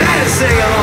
Let us sing along.